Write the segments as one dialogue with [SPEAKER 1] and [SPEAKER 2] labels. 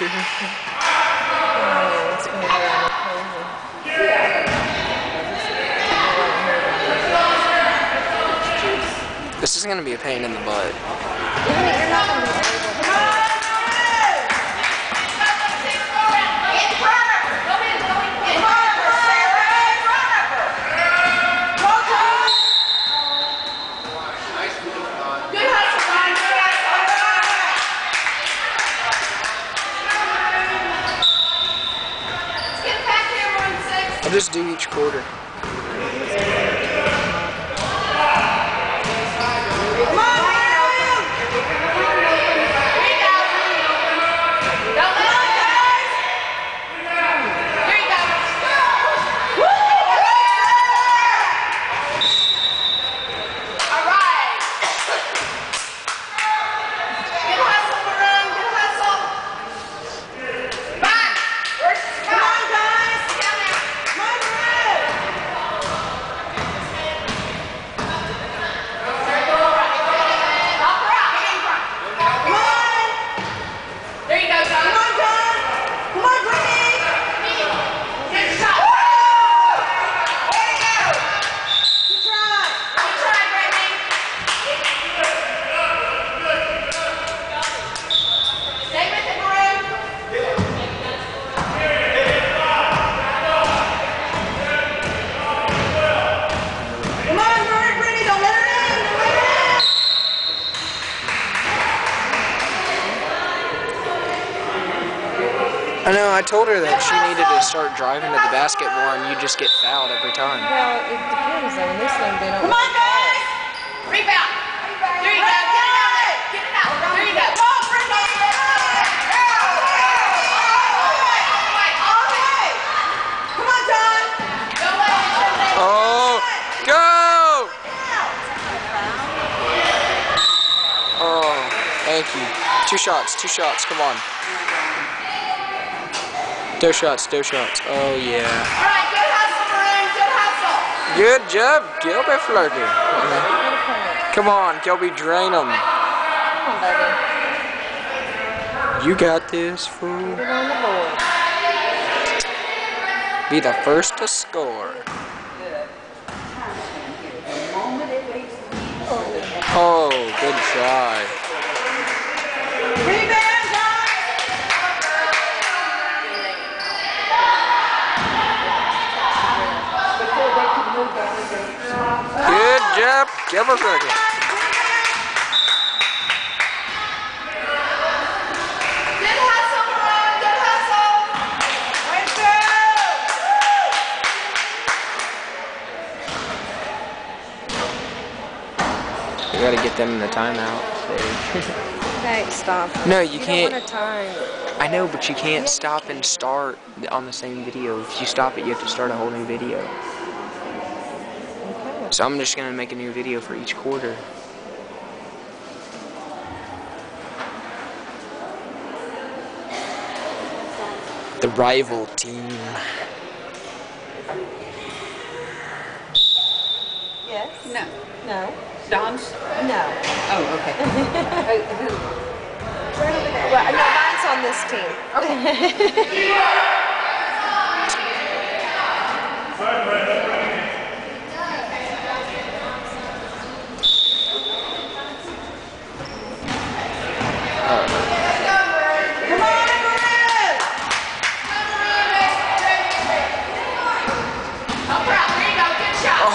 [SPEAKER 1] This is gonna be a pain in the butt. I'll just do each quarter.
[SPEAKER 2] There you go, John. Come on, John. Come on, Brittany. Good shot. There you go. Good try. Good try, Brittany. Stay with it, Maroon. Come on, Brittany. Don't let her in. Don't let her in.
[SPEAKER 1] I know, I told her that she needed to start driving to the basket more and you just get fouled every time.
[SPEAKER 3] Well, it depends on this one. They don't.
[SPEAKER 2] Come on, guys! Rebound! There you go. Get it out there. Get it out. There you go. Come on, Brittany. Come on, John. Go away.
[SPEAKER 1] Oh, go! Oh, thank you. Two shots, two shots, come on. Two shots, two shots. Oh, yeah.
[SPEAKER 2] All right, good hustle, Maroon. Good hustle.
[SPEAKER 1] Good job, Kelby Flirty. Come on, Kelby, drain them.
[SPEAKER 3] Come on, baby.
[SPEAKER 1] You got this, fool.
[SPEAKER 3] Put it on the.
[SPEAKER 1] Be the first to score. Oh, good try.
[SPEAKER 2] Rebound, John.
[SPEAKER 1] Good job, Kelby Flirty.
[SPEAKER 2] Good hustle, Maroon. Good hustle. Way to
[SPEAKER 1] We gotta get them in the timeout.
[SPEAKER 3] Hey, stop.
[SPEAKER 1] No, you
[SPEAKER 3] You
[SPEAKER 1] can't.
[SPEAKER 3] don't want time.
[SPEAKER 1] I know, but you can't stop and start on the same video. If you stop it, you have to start a whole new video.
[SPEAKER 3] Okay.
[SPEAKER 1] So I'm just gonna make a new video for each quarter. The rival team.
[SPEAKER 3] Yes.
[SPEAKER 4] No.
[SPEAKER 3] No.
[SPEAKER 4] Don's?
[SPEAKER 3] No.
[SPEAKER 4] Oh, okay. Uh, who?
[SPEAKER 3] Well, no, mine's on this team.
[SPEAKER 2] Come on, Maroon.
[SPEAKER 4] Help her out. There you go. Good shot.
[SPEAKER 1] Oh, oh, with the knockdown.
[SPEAKER 2] Come on, hurry up. Hurry up. Come on. Help her out. Come on, guys. Come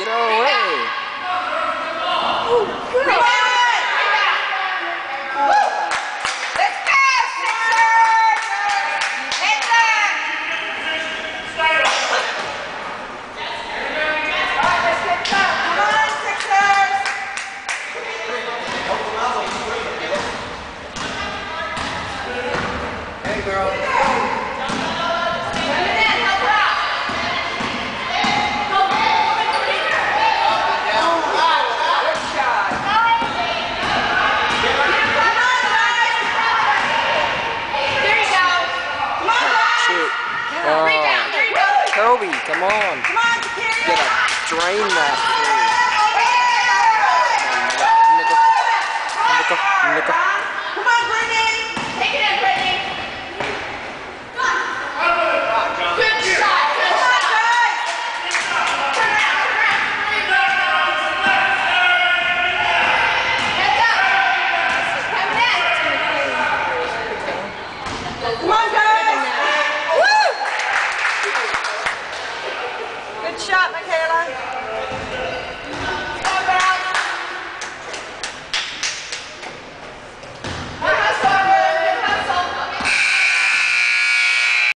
[SPEAKER 4] Get her away.
[SPEAKER 1] Kobe, come on.
[SPEAKER 2] Come on, Shakira.
[SPEAKER 1] Get a drain that. Nickel, nickel.